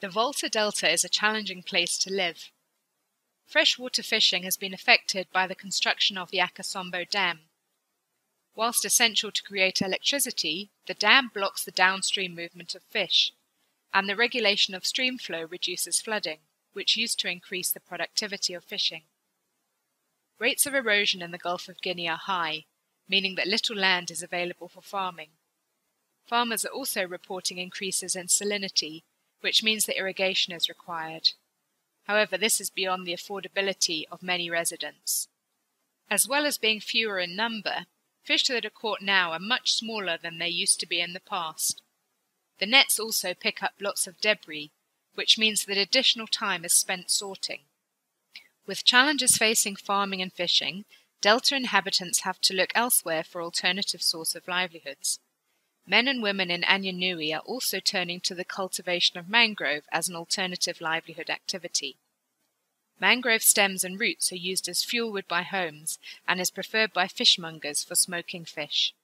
The Volta Delta is a challenging place to live. Freshwater fishing has been affected by the construction of the Akosombo Dam. Whilst essential to create electricity, the dam blocks the downstream movement of fish, and the regulation of stream flow reduces flooding, which used to increase the productivity of fishing. Rates of erosion in the Gulf of Guinea are high, meaning that little land is available for farming. Farmers are also reporting increases in salinity which means that irrigation is required. However, this is beyond the affordability of many residents. As well as being fewer in number, fish that are caught now are much smaller than they used to be in the past. The nets also pick up lots of debris, which means that additional time is spent sorting. With challenges facing farming and fishing, delta inhabitants have to look elsewhere for alternative source of livelihoods. Men and women in Anyanui are also turning to the cultivation of mangrove as an alternative livelihood activity. Mangrove stems and roots are used as fuelwood by homes and is preferred by fishmongers for smoking fish.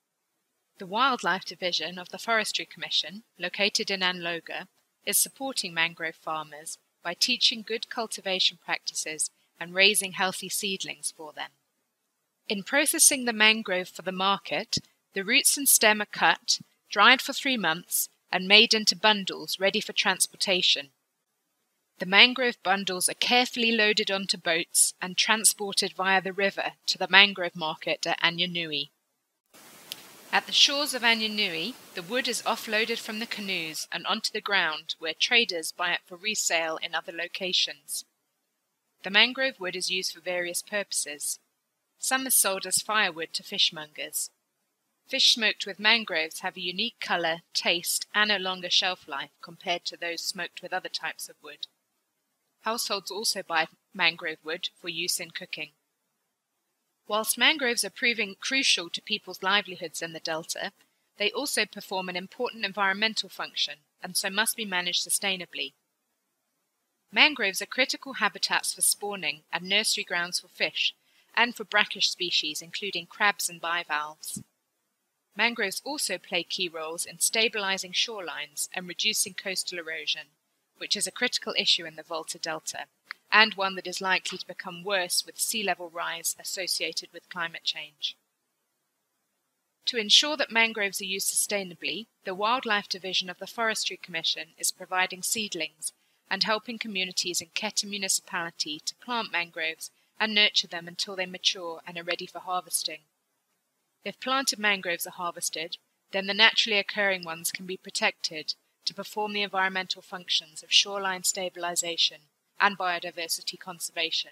The Wildlife Division of the Forestry Commission, located in Anloga, is supporting mangrove farmers by teaching good cultivation practices and raising healthy seedlings for them. In processing the mangrove for the market, the roots and stem are cut dried for three months, and made into bundles ready for transportation. The mangrove bundles are carefully loaded onto boats and transported via the river to the mangrove market at Anyanui. At the shores of Anyanui, the wood is offloaded from the canoes and onto the ground where traders buy it for resale in other locations. The mangrove wood is used for various purposes. Some is sold as firewood to fishmongers. Fish smoked with mangroves have a unique colour, taste, and a longer shelf life compared to those smoked with other types of wood. Households also buy mangrove wood for use in cooking. Whilst mangroves are proving crucial to people's livelihoods in the Delta, they also perform an important environmental function and so must be managed sustainably. Mangroves are critical habitats for spawning and nursery grounds for fish, and for brackish species including crabs and bivalves. Mangroves also play key roles in stabilizing shorelines and reducing coastal erosion, which is a critical issue in the Volta Delta, and one that is likely to become worse with sea level rise associated with climate change. To ensure that mangroves are used sustainably, the Wildlife Division of the Forestry Commission is providing seedlings and helping communities in Keta municipality to plant mangroves and nurture them until they mature and are ready for harvesting. If planted mangroves are harvested, then the naturally occurring ones can be protected to perform the environmental functions of shoreline stabilization and biodiversity conservation.